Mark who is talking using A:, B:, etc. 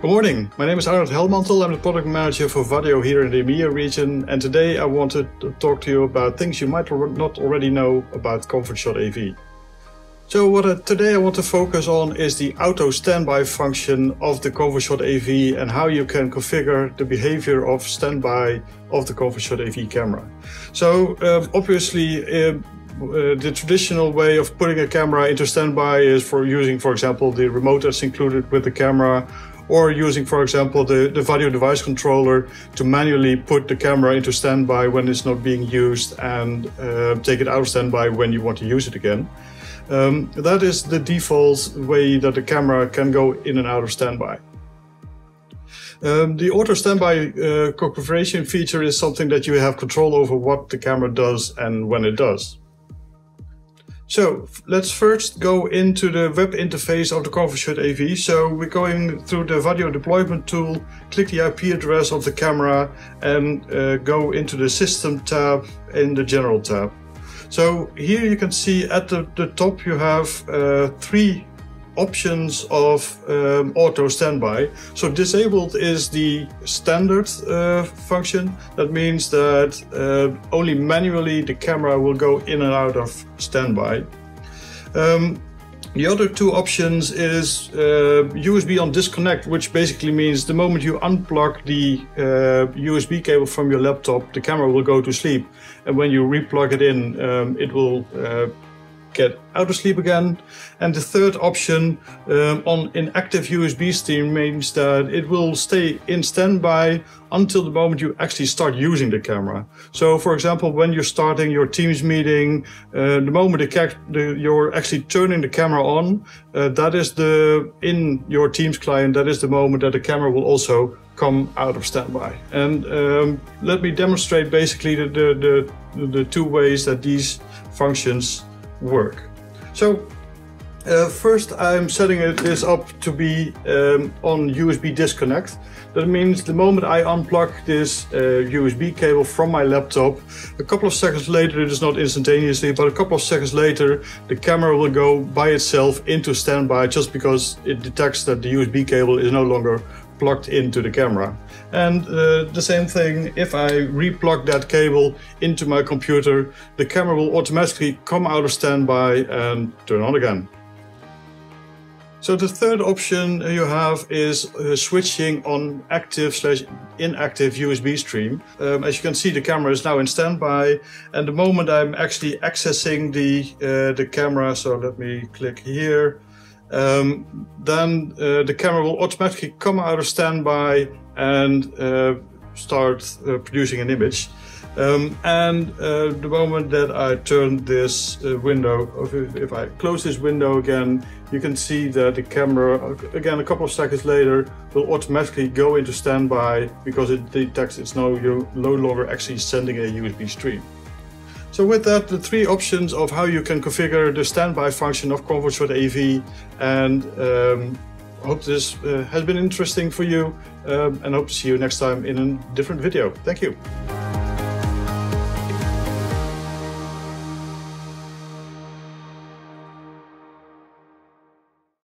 A: Good morning, my name is Arnold Helmantel. I'm the product manager for Vaddio here in the EMEA region. And today I wanted to talk to you about things you might not already know about ConferenceSHOT AV. So what I, today I want to focus on is the auto standby function of the ConferenceSHOT AV and how you can configure the behavior of standby of the ConferenceSHOT AV camera. So uh, obviously uh, uh, the traditional way of putting a camera into standby is for using, for example, the remote that's included with the camera or using, for example, the, the Vaddio device controller to manually put the camera into standby when it's not being used and uh, take it out of standby when you want to use it again. Um, that is the default way that the camera can go in and out of standby. Um, the auto standby uh, configuration feature is something that you have control over what the camera does and when it does. So let's first go into the web interface of the ConferenceSHOT AV. So we're going through the Vaddio Deployment Tool, click the IP address of the camera and uh, go into the system tab in the general tab. So here you can see at the, the top you have uh, three options of um, auto standby. So disabled is the standard uh, function. That means that uh, only manually the camera will go in and out of standby. Um, the other two options is uh, USB on disconnect, which basically means the moment you unplug the uh, USB cable from your laptop, the camera will go to sleep. And when you replug it in, um, it will uh, get out of sleep again. And the third option um, on inactive USB stream means that it will stay in standby until the moment you actually start using the camera. So for example, when you're starting your Teams meeting, uh, the moment the the, you're actually turning the camera on, uh, that is the, in your Teams client, that is the moment that the camera will also come out of standby. And um, let me demonstrate basically the, the, the, the two ways that these functions work. So uh, first I'm setting it, this up to be um, on USB disconnect. That means the moment I unplug this uh, USB cable from my laptop, a couple of seconds later, it is not instantaneously, but a couple of seconds later, the camera will go by itself into standby just because it detects that the USB cable is no longer plugged into the camera. And uh, the same thing, if I replug that cable into my computer, the camera will automatically come out of standby and turn on again. So the third option you have is uh, switching on active slash inactive USB stream. Um, as you can see, the camera is now in standby. And the moment I'm actually accessing the, uh, the camera, so let me click here, um, then uh, the camera will automatically come out of standby and uh, start uh, producing an image. Um, and uh, the moment that I turn this uh, window, if, I close this window again, you can see that the camera, again a couple of seconds later, will automatically go into standby because it detects it's no, you're no longer actually sending a USB stream. So with that, the three options of how you can configure the standby function of ConferenceSHOT AV and um, hope this uh, has been interesting for you um, and hope to see you next time in a different video. Thank you.